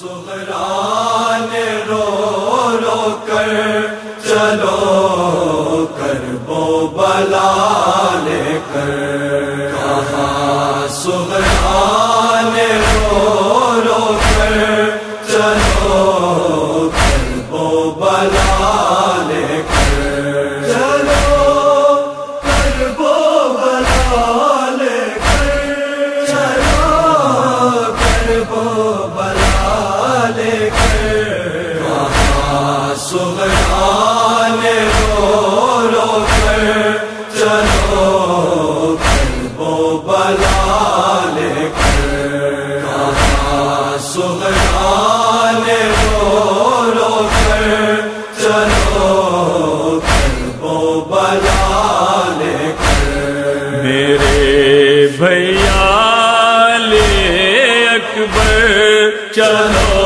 سغران رو رو کر، چلو کر بو بلا لے کر۔ کہاں سغران رو رو کر، چلو کر بو بلا لے کر۔ چلو کر بو بلا لے کر۔ چلو کر بو بلا لے کر۔ کہاں کر۔ چلو بلا لے کر۔ میرے بھیا لے اکبر چلو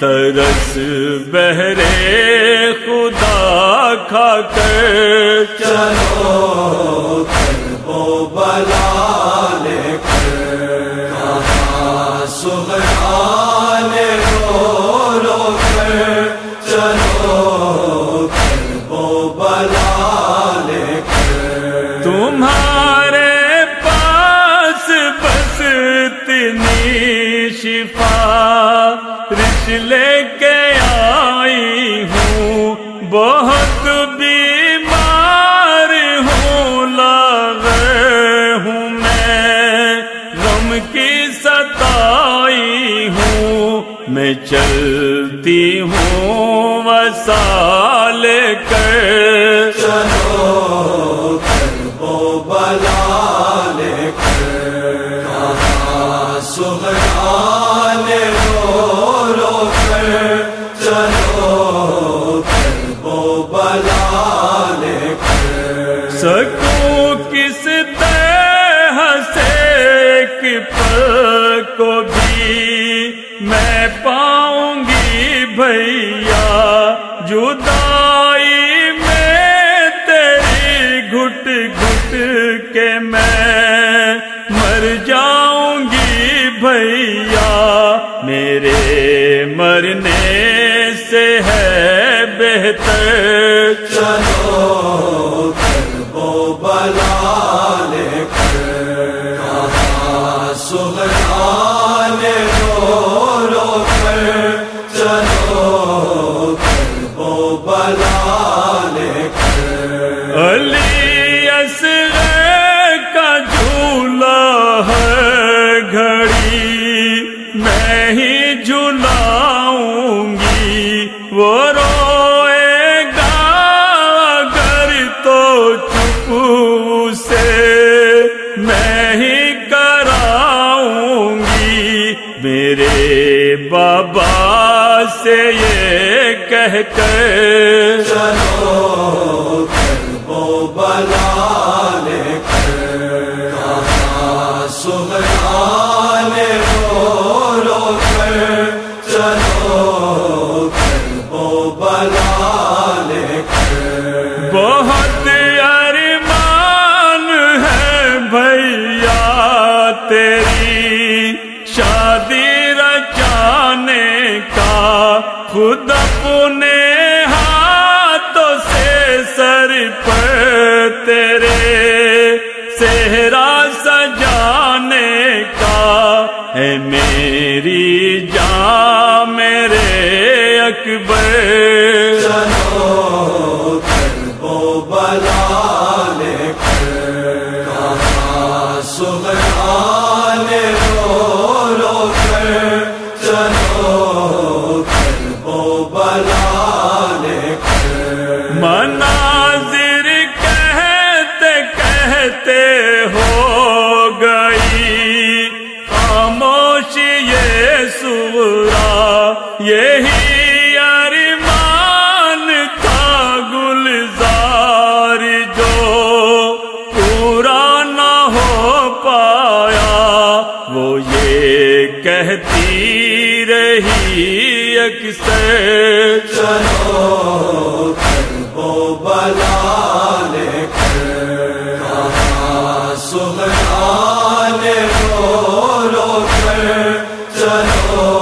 ترس بہرے خدا کھا کر چلو کر بلا لے کر۔ کہاں رو رو کر۔ چلو کر بلا لے کر۔ بہت بیمار ہوں لاغر ہوں میں۔ غم کی ستائی ہوں، میں چلتی ہوں وسال کر۔ چلو کر بو بلا لے کر کہاں سکوں کس طرح سے ایک پل کو بھی میں پاؤں گی بھیا، جدائی میں تیری گھٹ گھٹ کے میں مر جاؤں گی بھیا۔ میرے مرنے سے ہے بہتر۔ چلو۔ کر بلا لے بابا سے یہ کہہ کر چلو کربو بلا لے کر کہاں سغران رو رو کر، چلو اپنے ہاتھوں سے سر پر تیرے صحرا سجانے کا ہے میری جان، میرے اکبر۔ چلو بلا لے کر۔ رہی اکثر۔ چلو وہ بلا لے کر سہرا لے بولو کر چلو۔